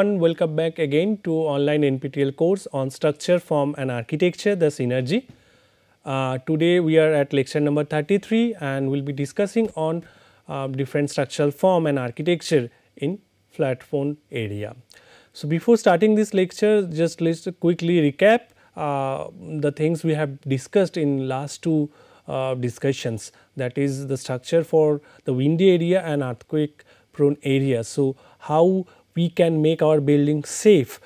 Everyone, welcome back again to online NPTEL course on structure, form and architecture, the synergy. Uh, today we are at lecture number 33 and we will be discussing on uh, different structural form and architecture in flood prone area. So, before starting this lecture just let us quickly recap uh, the things we have discussed in last two uh, discussions that is the structure for the windy area and earthquake prone area. So, how we can make our building safe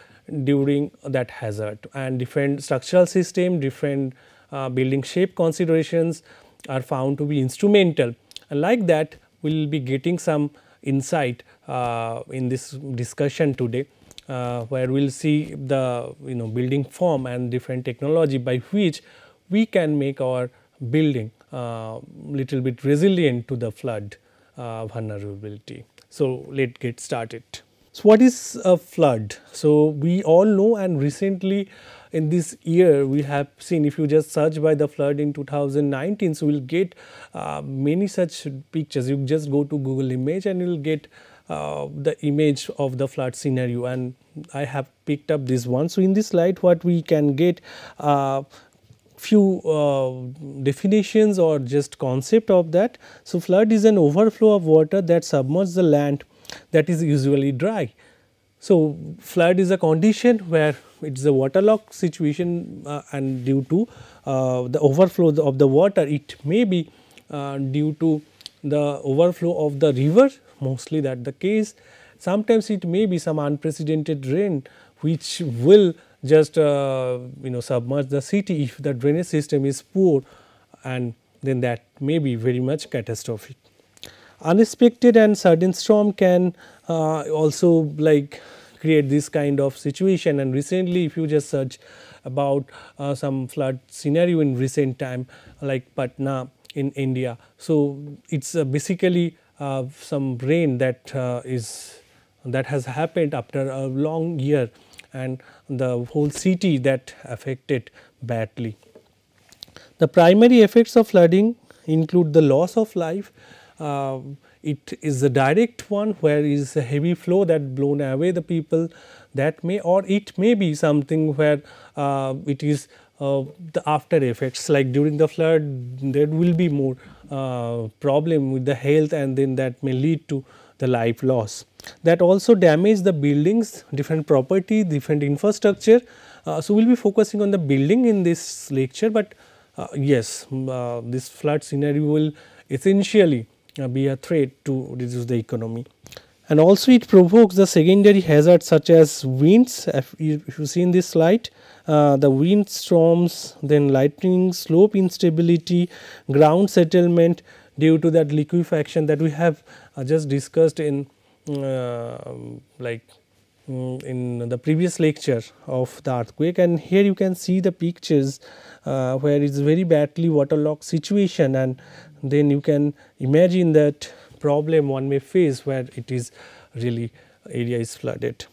during that hazard and different structural system, different uh, building shape considerations are found to be instrumental and like that we will be getting some insight uh, in this discussion today uh, where we will see the you know building form and different technology by which we can make our building uh, little bit resilient to the flood uh, vulnerability. So, let us get started. So, what is a flood? So, we all know and recently in this year we have seen if you just search by the flood in 2019. So, you will get uh, many such pictures you just go to Google image and you will get uh, the image of the flood scenario and I have picked up this one. So, in this slide what we can get uh, few uh, definitions or just concept of that. So, flood is an overflow of water that submerges the land that is usually dry. So, flood is a condition where it is a waterlogged situation uh, and due to uh, the overflow of the water it may be uh, due to the overflow of the river mostly that the case. Sometimes it may be some unprecedented rain which will just uh, you know submerge the city if the drainage system is poor and then that may be very much catastrophic unexpected and sudden storm can uh, also like create this kind of situation and recently if you just search about uh, some flood scenario in recent time like Patna in India. So, it is uh, basically uh, some rain that uh, is that has happened after a long year and the whole city that affected badly. The primary effects of flooding include the loss of life, uh, it is a direct one where is a heavy flow that blown away the people that may or it may be something where uh, it is uh, the after effects like during the flood there will be more uh, problem with the health and then that may lead to the life loss. That also damage the buildings different property different infrastructure. Uh, so, we will be focusing on the building in this lecture, but uh, yes this flood scenario will essentially be a threat to reduce the economy. And also it provokes the secondary hazards such as winds. If you, if you see in this slide uh, the wind storms then lightning slope instability ground settlement due to that liquefaction that we have uh, just discussed in uh, like um, in the previous lecture of the earthquake. And here you can see the pictures uh, where it is very badly waterlogged situation. And then you can imagine that problem one may face where it is really area is flooded.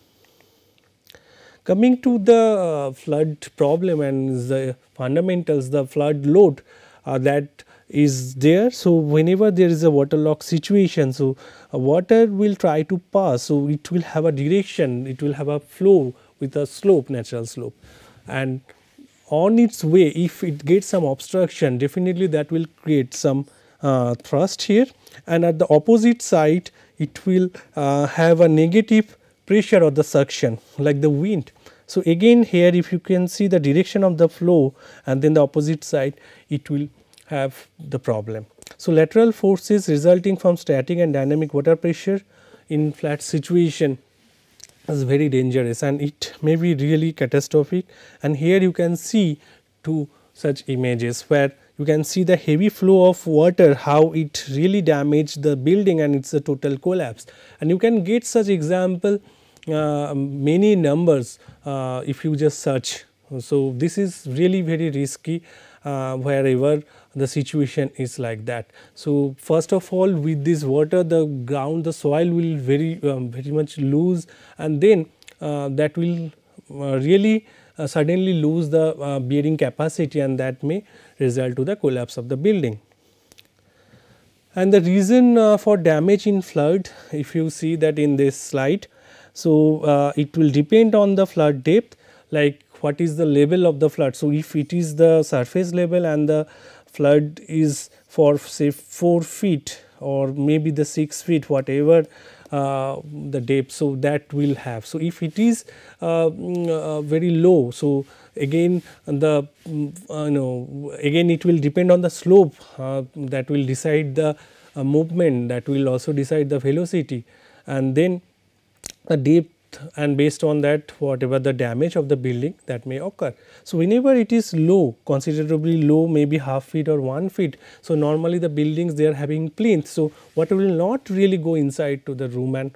Coming to the uh, flood problem and the fundamentals the flood load uh, that is there. So, whenever there is a waterlogged situation, so uh, water will try to pass. So, it will have a direction, it will have a flow with a slope natural slope and on its way if it gets some obstruction definitely that will create some thrust here and at the opposite side it will uh, have a negative pressure or the suction like the wind. So, again here if you can see the direction of the flow and then the opposite side it will have the problem. So, lateral forces resulting from static and dynamic water pressure in flood situation is very dangerous and it may be really catastrophic and here you can see two such images where you can see the heavy flow of water how it really damaged the building and it is a total collapse and you can get such example uh, many numbers uh, if you just search. So, this is really very risky uh, wherever the situation is like that. So, first of all with this water the ground the soil will very um, very much loose and then uh, that will uh, really suddenly lose the uh, bearing capacity and that may result to the collapse of the building. And the reason uh, for damage in flood if you see that in this slide. So, it will depend on the flood depth like what is the level of the flood. So, if it is the surface level and the flood is for say 4 feet or maybe the 6 feet whatever uh, the depth. So, that will have. So, if it is uh, mm, uh, very low. So, again the mm, uh, you know again it will depend on the slope uh, that will decide the uh, movement that will also decide the velocity and then the depth and based on that whatever the damage of the building that may occur. So, whenever it is low considerably low maybe half feet or 1 feet. So, normally the buildings they are having plinth. So, water will not really go inside to the room and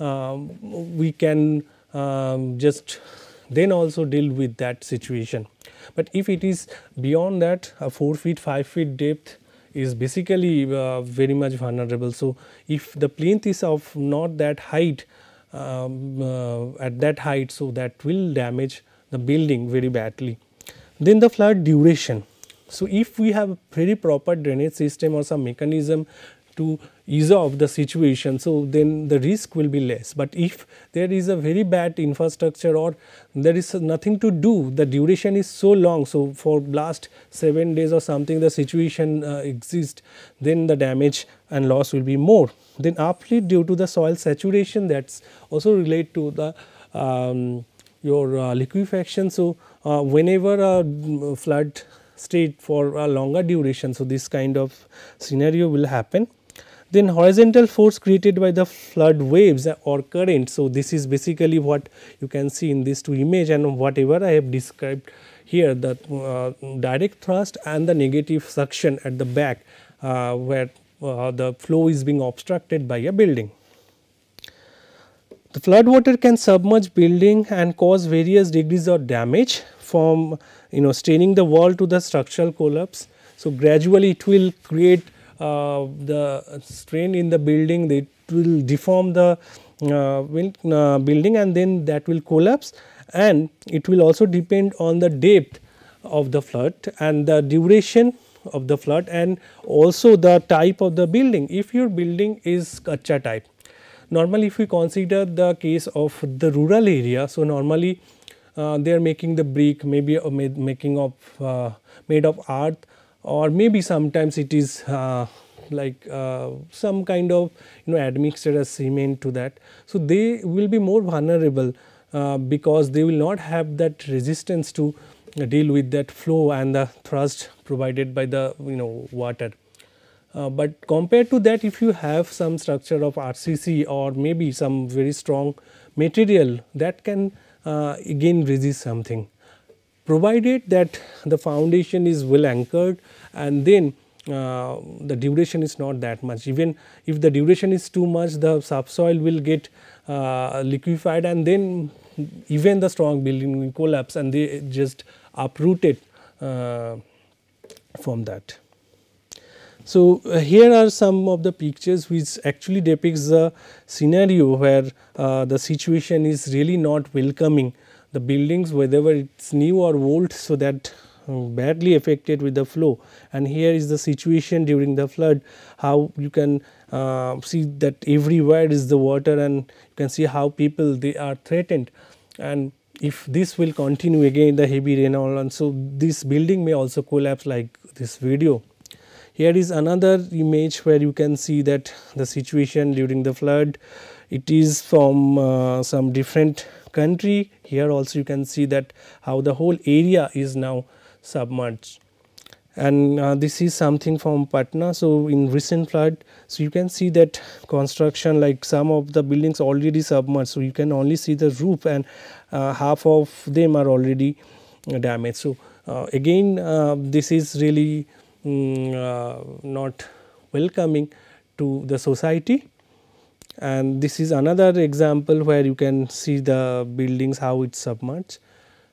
um, we can um, just then also deal with that situation. But if it is beyond that a 4 feet 5 feet depth is basically uh, very much vulnerable. So, if the plinth is of not that height um, uh, at that height. So, that will damage the building very badly. Then the flood duration. So, if we have very proper drainage system or some mechanism to ease off the situation. So, then the risk will be less, but if there is a very bad infrastructure or there is nothing to do, the duration is so long. So, for last 7 days or something the situation uh, exists, then the damage and loss will be more. Then uplift due to the soil saturation that is also relate to the um, your uh, liquefaction. So, uh, whenever a flood state for a longer duration. So, this kind of scenario will happen then horizontal force created by the flood waves or current. So, this is basically what you can see in these two image and whatever I have described here the uh, direct thrust and the negative suction at the back uh, where uh, the flow is being obstructed by a building. The flood water can submerge building and cause various degrees of damage from you know straining the wall to the structural collapse. So, gradually it will create the strain in the building it will deform the uh, uh, building and then that will collapse and it will also depend on the depth of the flood and the duration of the flood and also the type of the building. If your building is kacha type, normally if we consider the case of the rural area, so normally uh, they are making the brick maybe uh, made, making of uh, made of earth or maybe sometimes it is uh, like uh, some kind of you know admixture as cement to that. So, they will be more vulnerable uh, because they will not have that resistance to deal with that flow and the thrust provided by the you know water. Uh, but compared to that if you have some structure of RCC or maybe some very strong material that can uh, again resist something provided that the foundation is well anchored and then uh, the duration is not that much even if the duration is too much the subsoil will get uh, liquefied and then even the strong building will collapse and they just uprooted uh, from that. So, uh, here are some of the pictures which actually depicts the scenario where uh, the situation is really not welcoming the buildings whether it is new or old. So, that uh, badly affected with the flow and here is the situation during the flood how you can uh, see that everywhere is the water and you can see how people they are threatened and if this will continue again the heavy rainfall and so this building may also collapse like this video. Here is another image where you can see that the situation during the flood it is from uh, some different country here also you can see that how the whole area is now submerged. and uh, this is something from Patna. So, in recent flood, so you can see that construction like some of the buildings already submerged. So, you can only see the roof and uh, half of them are already damaged. So, uh, again uh, this is really um, not welcoming to the society and this is another example where you can see the buildings how it submerged.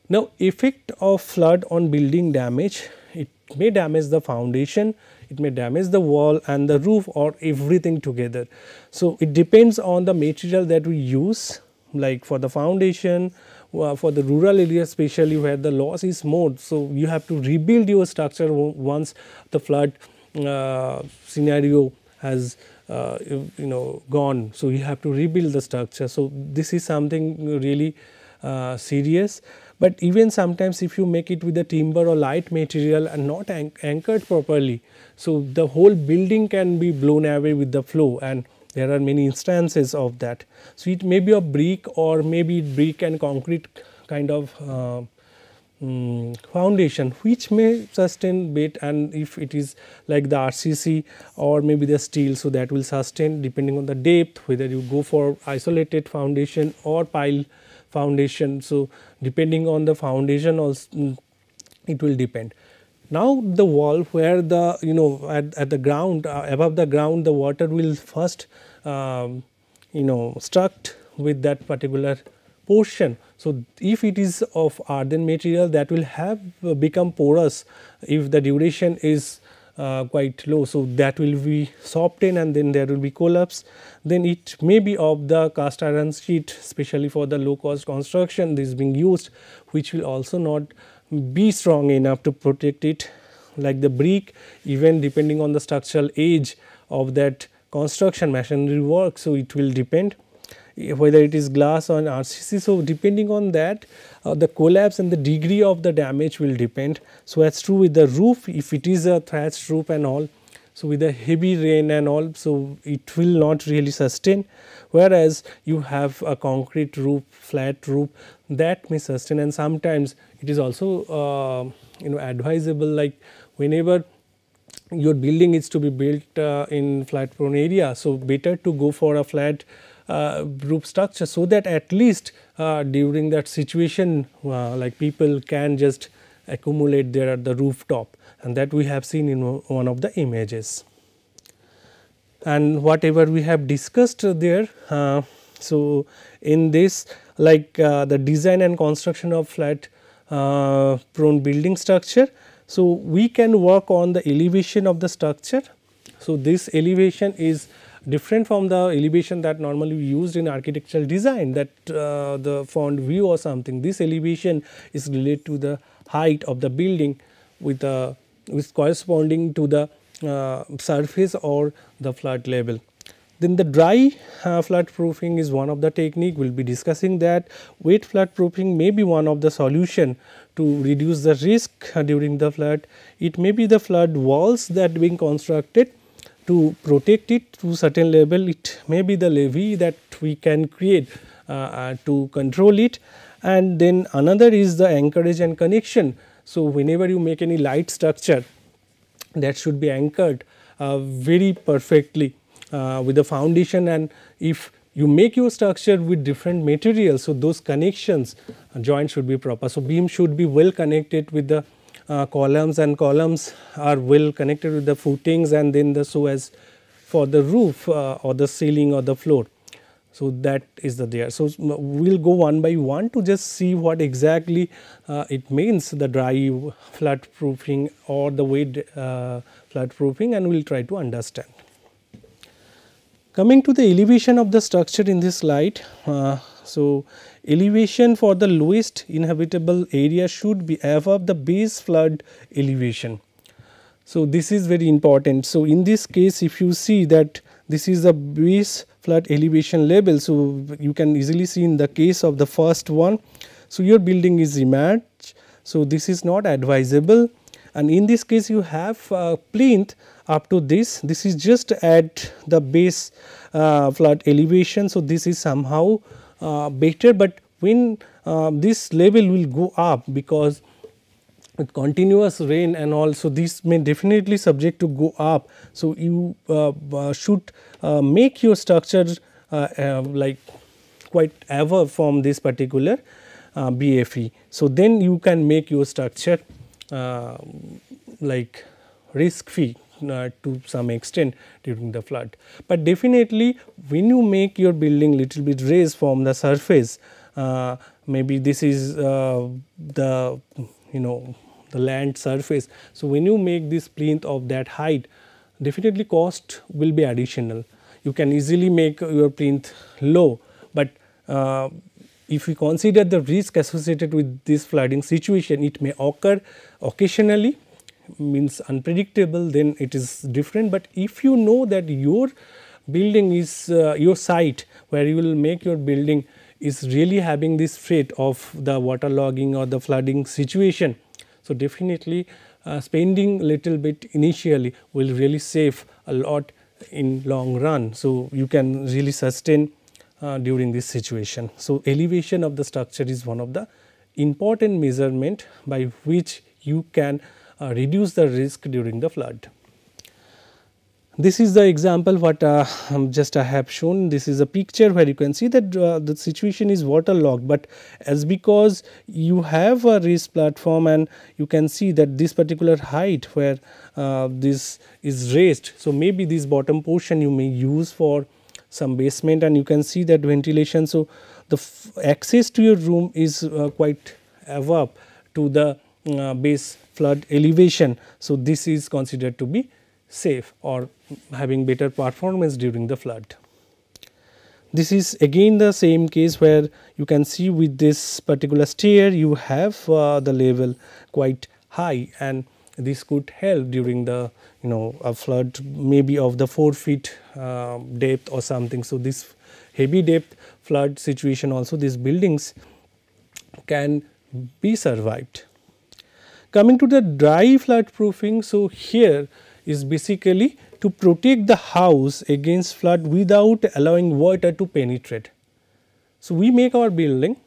Now, effect of flood on building damage it may damage the foundation, it may damage the wall and the roof or everything together. So, it depends on the material that we use like for the foundation for the rural area especially where the loss is more. So, you have to rebuild your structure once the flood uh, scenario has uh, you know gone. So, you have to rebuild the structure. So, this is something really uh, serious but even sometimes if you make it with a timber or light material and not anchored properly, so the whole building can be blown away with the flow and there are many instances of that. So, it may be a brick or maybe brick and concrete kind of uh, um, foundation which may sustain bit and if it is like the RCC or maybe the steel. So, that will sustain depending on the depth whether you go for isolated foundation or pile foundation. So, depending on the foundation also mm, it will depend. Now, the wall where the you know at, at the ground uh, above the ground the water will first um, you know struck with that particular portion. So, if it is of earthen material that will have become porous if the duration is uh, quite low. So, that will be softened and then there will be collapse. Then it may be of the cast iron sheet especially for the low cost construction this being used which will also not be strong enough to protect it like the brick even depending on the structural age of that construction masonry work. So, it will depend whether it is glass or RCC. So, depending on that uh, the collapse and the degree of the damage will depend. So, that is true with the roof if it is a thatched roof and all. So, with the heavy rain and all so it will not really sustain whereas you have a concrete roof flood roof that may sustain and sometimes it is also uh, you know advisable like whenever your building is to be built uh, in flat prone area. So, better to go for a flat uh, roof structure so that at least uh, during that situation uh, like people can just accumulate there at the rooftop and that we have seen in one of the images. And whatever we have discussed there, uh, so in this like uh, the design and construction of flood uh, prone building structure. So, we can work on the elevation of the structure. So, this elevation is different from the elevation that normally we used in architectural design that uh, the front view or something. This elevation is related to the height of the building with the with corresponding to the uh, surface or the flood level. Then the dry uh, flood proofing is one of the technique we will be discussing that wet flood proofing may be one of the solution to reduce the risk during the flood. It may be the flood walls that being constructed to protect it to certain level it may be the levee that we can create uh, uh, to control it and then another is the anchorage and connection. So, whenever you make any light structure that should be anchored uh, very perfectly uh, with the foundation and if you make your structure with different materials. So, those connections uh, joint should be proper. So, beam should be well connected with the columns and columns are well connected with the footings and then the so as for the roof uh, or the ceiling or the floor. So, that is the there. So, we will go one by one to just see what exactly uh, it means the dry flood proofing or the wet uh, flood proofing and we will try to understand. Coming to the elevation of the structure in this slide. Uh, so, elevation for the lowest inhabitable area should be above the base flood elevation. So, this is very important. So, in this case if you see that this is the base flood elevation level. So, you can easily see in the case of the first one. So, your building is emerged. So, this is not advisable and in this case you have uh, plinth up to this, this is just at the base uh, flood elevation. So, this is somehow better, but when uh, this level will go up because with continuous rain and also this may definitely subject to go up. So, you uh, uh, should uh, make your structure uh, uh, like quite ever from this particular uh, BFE. So, then you can make your structure like risk free uh, to some extent during the flood. But definitely when you make your building little bit raised from the surface, uh, maybe this is uh, the you know the land surface. So, when you make this plinth of that height definitely cost will be additional. You can easily make your plinth low, but uh, if we consider the risk associated with this flooding situation it may occur occasionally means unpredictable then it is different, but if you know that your building is uh, your site where you will make your building is really having this threat of the waterlogging or the flooding situation. So, definitely uh, spending little bit initially will really save a lot in long run. So, you can really sustain uh, during this situation. So, elevation of the structure is one of the important measurement by which you can reduce the risk during the flood. This is the example what uh, um, just I have shown. This is a picture where you can see that uh, the situation is waterlogged, but as because you have a raised platform and you can see that this particular height where uh, this is raised. So, maybe this bottom portion you may use for some basement and you can see that ventilation. So, the access to your room is uh, quite above to the uh, base flood elevation. So, this is considered to be safe or having better performance during the flood. This is again the same case where you can see with this particular stair you have uh, the level quite high and this could help during the you know a flood maybe of the 4 feet uh, depth or something. So, this heavy depth flood situation also these buildings can be survived. Coming to the dry flood proofing, so here is basically to protect the house against flood without allowing water to penetrate. So, we make our building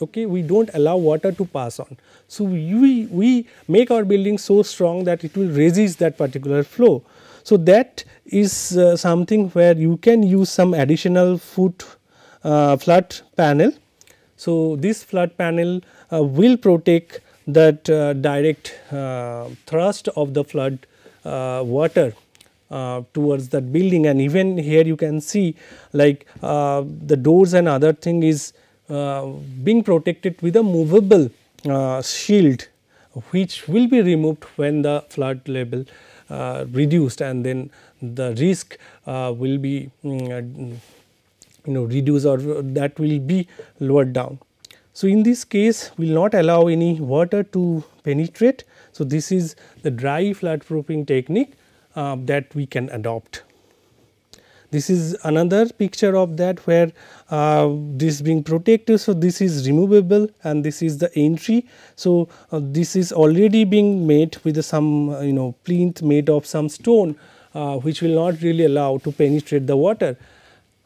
okay we do not allow water to pass on. So, we, we make our building so strong that it will resist that particular flow. So, that is uh, something where you can use some additional foot uh, flood panel. So, this flood panel uh, will protect that uh, direct uh, thrust of the flood uh, water uh, towards that building and even here you can see like uh, the doors and other thing is uh, being protected with a movable shield which will be removed when the flood level reduced and then the risk will be um, you know reduced or that will be lowered down. So, in this case we will not allow any water to penetrate. So, this is the dry flood proofing technique uh, that we can adopt. This is another picture of that where uh, this being protected. So, this is removable and this is the entry. So, uh, this is already being made with some you know plinth made of some stone uh, which will not really allow to penetrate the water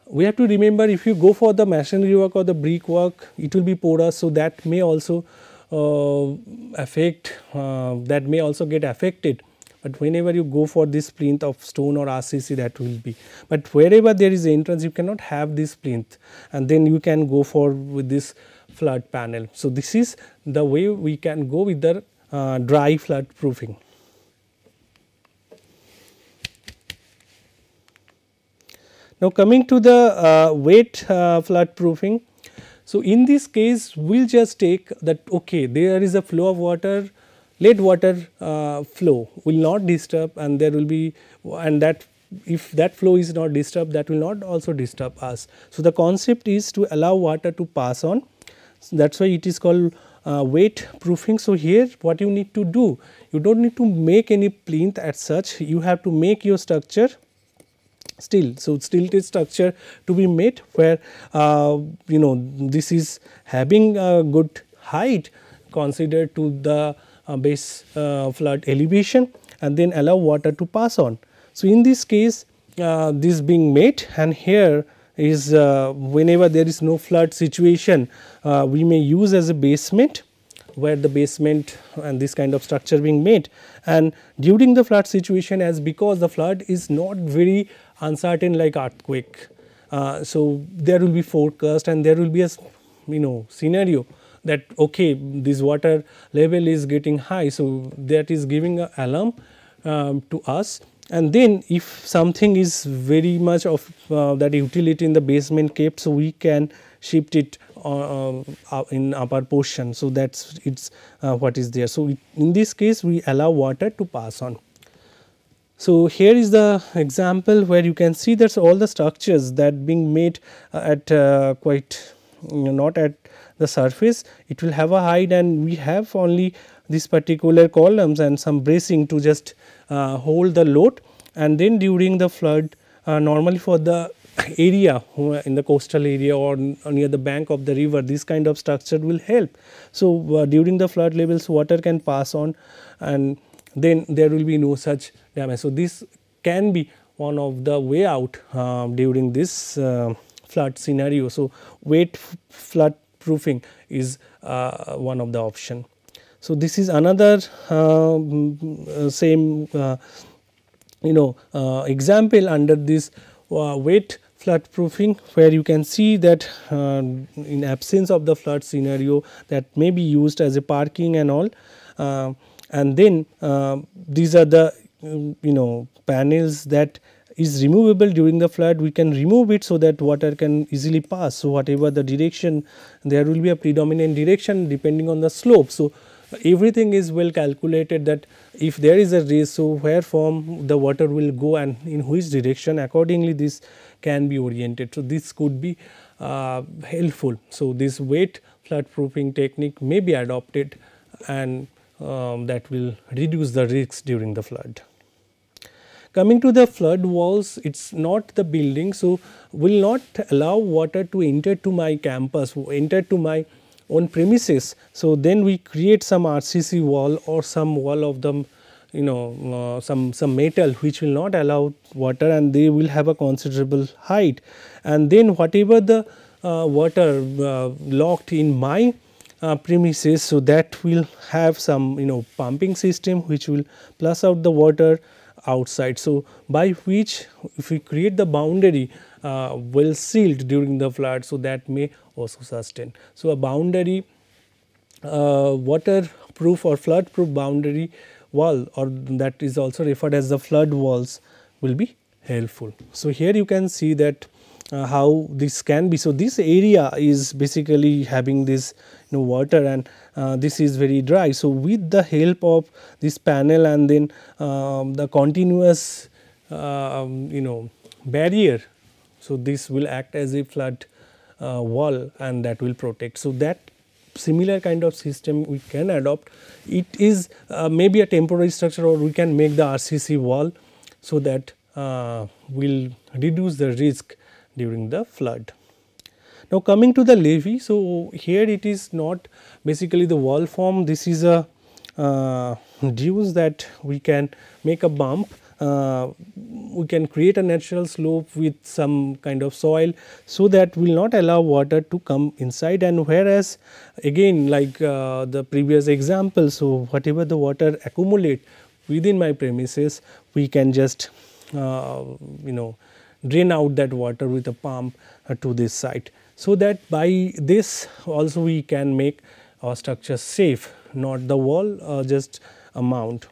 we have to remember if you go for the masonry work or the brick work it will be porous so that may also uh, affect uh, that may also get affected but whenever you go for this plinth of stone or RCC that will be but wherever there is entrance you cannot have this plinth and then you can go for with this flood panel. So, this is the way we can go with the uh, dry flood proofing. Now, coming to the uh, wet uh, flood proofing. So, in this case we will just take that okay there is a flow of water let water uh, flow will not disturb and there will be and that if that flow is not disturbed that will not also disturb us. So, the concept is to allow water to pass on so that is why it is called uh, wet proofing. So, here what you need to do you do not need to make any plinth as such you have to make your structure still. So, stilted structure to be made where uh, you know this is having a good height considered to the uh, base uh, flood elevation and then allow water to pass on. So, in this case uh, this being made and here is uh, whenever there is no flood situation uh, we may use as a basement where the basement and this kind of structure being made and during the flood situation as because the flood is not very uncertain like earthquake. Uh, so, there will be forecast and there will be a you know scenario that okay this water level is getting high. So, that is giving a alarm um, to us and then if something is very much of uh, that utility in the basement kept so we can shift it uh, uh, in upper portion so that's it's uh, what is there so in this case we allow water to pass on so here is the example where you can see that all the structures that being made uh, at uh, quite you know, not at the surface it will have a height and we have only this particular columns and some bracing to just uh, hold the load and then during the flood uh, normally for the area in the coastal area or near the bank of the river this kind of structure will help. So, uh, during the flood levels water can pass on and then there will be no such damage. So, this can be one of the way out uh, during this uh, flood scenario. So, wet flood proofing is uh, one of the option. So, this is another um, uh, same uh, you know uh, example under this wet flood proofing where you can see that in absence of the flood scenario that may be used as a parking and all and then these are the you know panels that is removable during the flood we can remove it so that water can easily pass. So, whatever the direction there will be a predominant direction depending on the slope. So, everything is well calculated that if there is a race so where from the water will go and in which direction accordingly this can be oriented. So, this could be uh, helpful. So, this wet flood proofing technique may be adopted and um, that will reduce the risks during the flood. Coming to the flood walls, it is not the building. So, will not allow water to enter to my campus, enter to my own premises. So, then we create some RCC wall or some wall of the you know uh, some some metal which will not allow water and they will have a considerable height and then whatever the uh, water uh, locked in my uh, premises so that will have some you know pumping system which will plus out the water outside. So, by which if we create the boundary uh, well sealed during the flood so that may also sustain. So, a boundary uh, waterproof or flood proof boundary wall or that is also referred as the flood walls will be helpful. So, here you can see that uh, how this can be. So, this area is basically having this you know water and uh, this is very dry. So, with the help of this panel and then um, the continuous uh, you know barrier. So, this will act as a flood uh, wall and that will protect. So, that similar kind of system we can adopt. It is uh, maybe a temporary structure or we can make the RCC wall so that uh, will reduce the risk during the flood. Now coming to the levee, so here it is not basically the wall form, this is a uh, dues that we can make a bump uh, we can create a natural slope with some kind of soil so that will not allow water to come inside and whereas again like uh, the previous example. So, whatever the water accumulate within my premises we can just uh, you know drain out that water with a pump uh, to this site. So, that by this also we can make our structure safe not the wall uh, just a mount.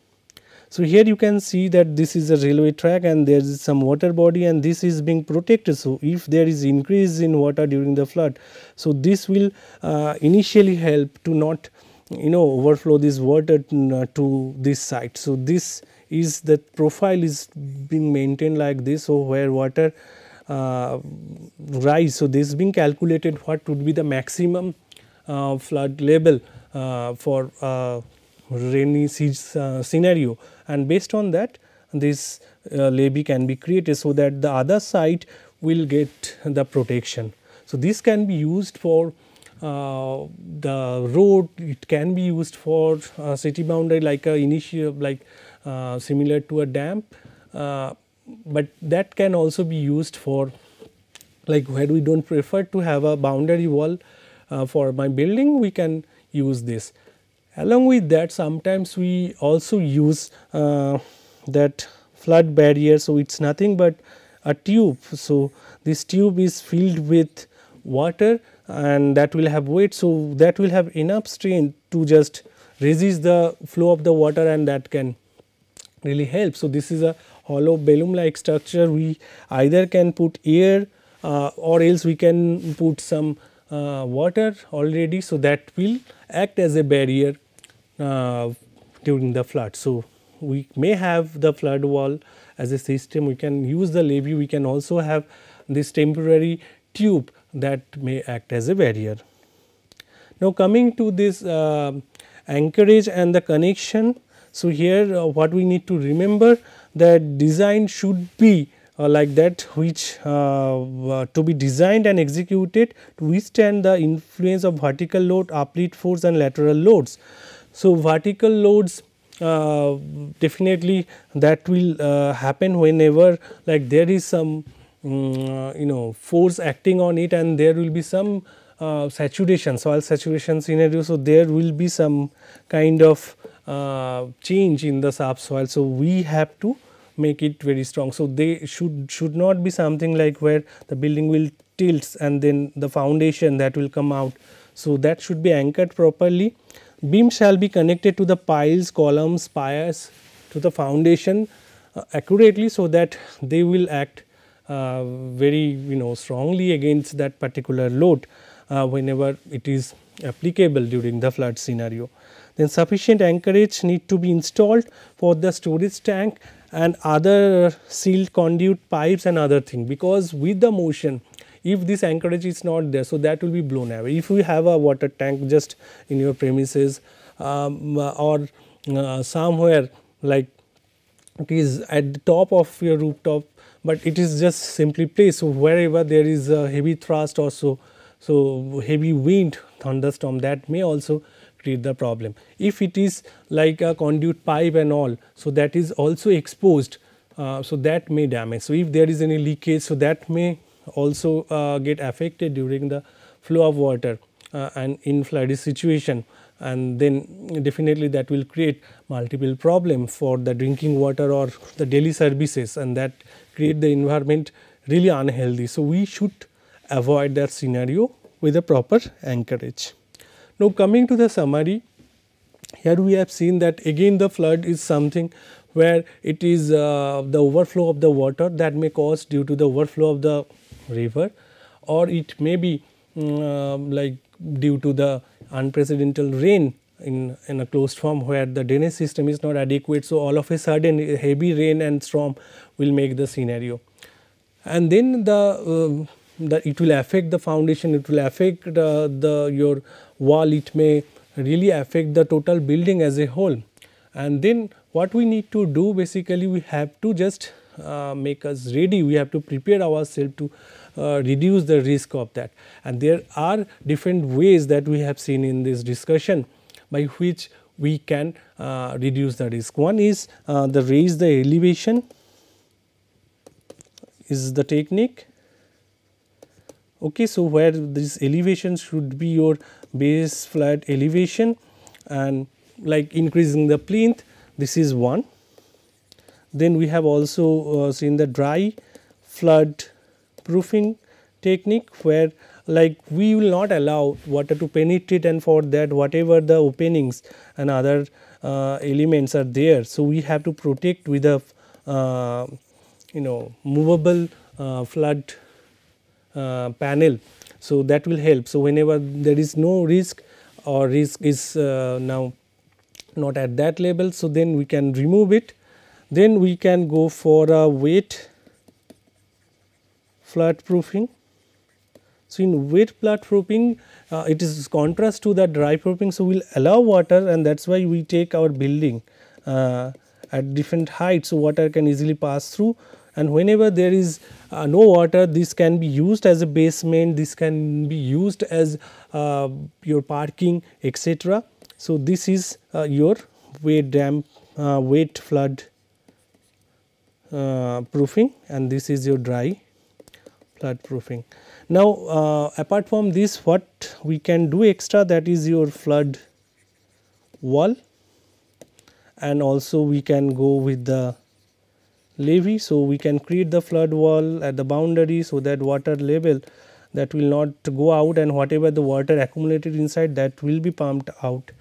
So, here you can see that this is a railway track and there is some water body and this is being protected. So, if there is increase in water during the flood, so this will uh, initially help to not you know overflow this water to, uh, to this site. So, this is the profile is being maintained like this. So, where water uh, rise. So, this being calculated what would be the maximum uh, flood level uh, for uh, rainy uh, scenario and based on that this uh, levee can be created so that the other side will get the protection. So, this can be used for the road, it can be used for uh, city boundary like a initial like uh, similar to a dam, uh, but that can also be used for like where we do not prefer to have a boundary wall for my building we can use this. Along with that sometimes we also use that flood barrier. So, it is nothing but a tube. So, this tube is filled with water and that will have weight. So, that will have enough strength to just resist the flow of the water and that can really help. So, this is a hollow balloon like structure we either can put air uh, or else we can put some uh, water already. So, that will act as a barrier uh, during the flood. So, we may have the flood wall as a system, we can use the levee, we can also have this temporary tube that may act as a barrier. Now, coming to this uh, anchorage and the connection. So, here uh, what we need to remember that design should be uh, like that which uh, to be designed and executed to withstand the influence of vertical load, uplift force and lateral loads. So, vertical loads uh, definitely that will uh, happen whenever like there is some um, you know force acting on it and there will be some uh, saturation soil saturation scenario. So, there will be some kind of uh, change in the subsoil. So, we have to make it very strong. So, they should should not be something like where the building will tilts and then the foundation that will come out. So, that should be anchored properly Beam shall be connected to the piles, columns, piers to the foundation uh, accurately so that they will act very you know strongly against that particular load uh, whenever it is applicable during the flood scenario. Then sufficient anchorage need to be installed for the storage tank and other sealed conduit pipes and other thing because with the motion if this anchorage is not there, so that will be blown away. If you have a water tank just in your premises um, or uh, somewhere like it is at the top of your rooftop, but it is just simply placed. So, wherever there is a heavy thrust or so, so heavy wind thunderstorm that may also create the problem. If it is like a conduit pipe and all, so that is also exposed, uh, so that may damage. So, if there is any leakage, so that may also uh, get affected during the flow of water uh, and in flooded situation and then definitely that will create multiple problem for the drinking water or the daily services and that create the environment really unhealthy. So, we should avoid that scenario with a proper anchorage. Now, coming to the summary, here we have seen that again the flood is something where it is uh, the overflow of the water that may cause due to the overflow of the river or it may be um, like due to the unprecedented rain in, in a closed form where the drainage system is not adequate. So, all of a sudden heavy rain and storm will make the scenario. And then the, uh, the it will affect the foundation, it will affect uh, the your wall, it may really affect the total building as a whole. And then what we need to do basically we have to just uh, make us ready, we have to prepare ourselves to uh, reduce the risk of that. And there are different ways that we have seen in this discussion by which we can uh, reduce the risk. One is uh, the raise the elevation is the technique. Okay, so, where this elevation should be your base flood elevation and like increasing the plinth this is one then we have also uh, seen the dry flood proofing technique where like we will not allow water to penetrate and for that whatever the openings and other uh, elements are there. So, we have to protect with a uh, you know movable uh, flood uh, panel. So, that will help. So, whenever there is no risk or risk is uh, now not at that level. So, then we can remove it then we can go for a wet flood proofing. So, in wet flood proofing uh, it is contrast to the dry proofing. So, we will allow water and that is why we take our building uh, at different heights. So, water can easily pass through and whenever there is uh, no water this can be used as a basement, this can be used as uh, your parking etc. So, this is uh, your wet damp uh, wet flood proofing and this is your dry flood proofing. Now, uh, apart from this what we can do extra that is your flood wall. And also we can go with the levee. So, we can create the flood wall at the boundary so that water level that will not go out and whatever the water accumulated inside that will be pumped out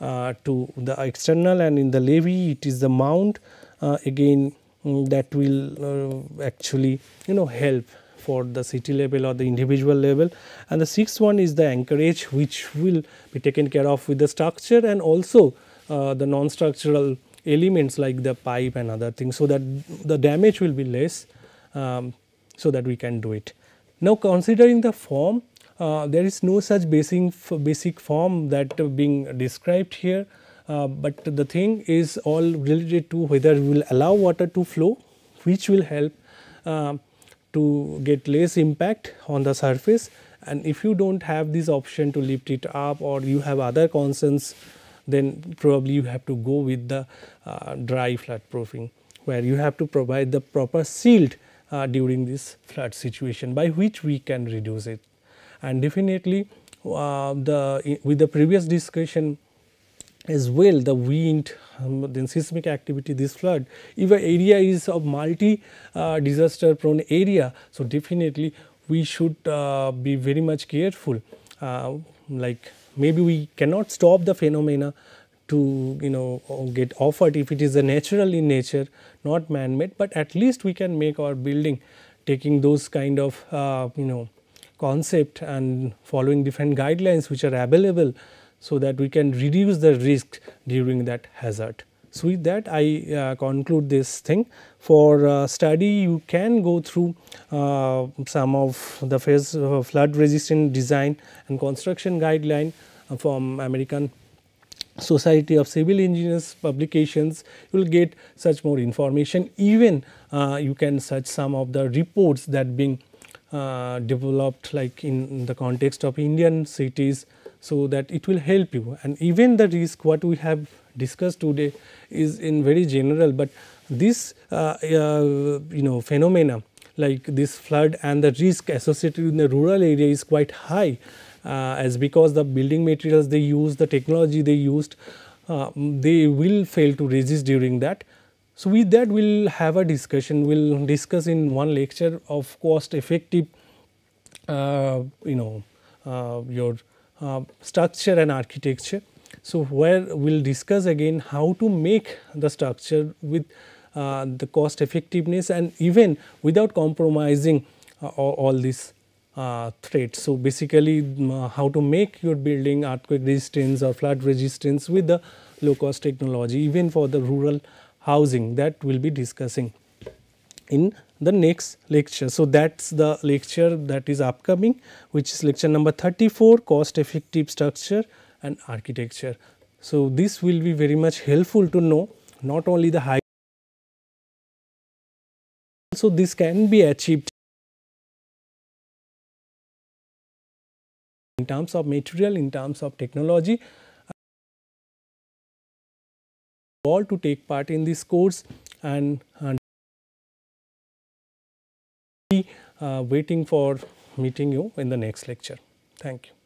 uh, to the external and in the levee. It is the mount uh, again um, that will uh, actually you know help for the city level or the individual level and the sixth one is the anchorage which will be taken care of with the structure and also uh, the non structural elements like the pipe and other things so that the damage will be less um, so that we can do it. Now considering the form uh, there is no such basic basic form that uh, being described here, uh, but the thing is all related to whether we will allow water to flow which will help uh, to get less impact on the surface and if you do not have this option to lift it up or you have other concerns then probably you have to go with the uh, dry flood proofing where you have to provide the proper shield uh, during this flood situation by which we can reduce it. And definitely uh, the with the previous discussion as well the wind um, then seismic activity this flood if a area is of multi uh, disaster prone area so definitely we should uh, be very much careful. Uh, like maybe we cannot stop the phenomena to you know get offered if it is a natural in nature not man made but at least we can make our building taking those kind of uh, you know concept and following different guidelines which are available so that we can reduce the risk during that hazard. So, with that I uh, conclude this thing. For uh, study you can go through uh, some of the phase uh, flood resistant design and construction guideline from American Society of Civil Engineers publications. You will get such more information. Even uh, you can search some of the reports that being uh, developed like in the context of Indian cities so that it will help you and even the risk what we have discussed today is in very general, but this uh, uh, you know phenomena like this flood and the risk associated in the rural area is quite high uh, as because the building materials they use the technology they used uh, they will fail to resist during that. So, with that we will have a discussion we will discuss in one lecture of cost effective uh, you know uh, your structure and architecture so, where we will discuss again how to make the structure with uh, the cost effectiveness and even without compromising uh, all, all, these uh, threats. So, basically uh, how to make your building earthquake resistance or flood resistance with the low cost technology even for the rural housing that we will be discussing in the next lecture. So, that is the lecture that is upcoming which is lecture number 34 cost effective structure and architecture. So, this will be very much helpful to know not only the high so this can be achieved in terms of material, in terms of technology all to take part in this course and, and Uh, waiting for meeting you in the next lecture. Thank you.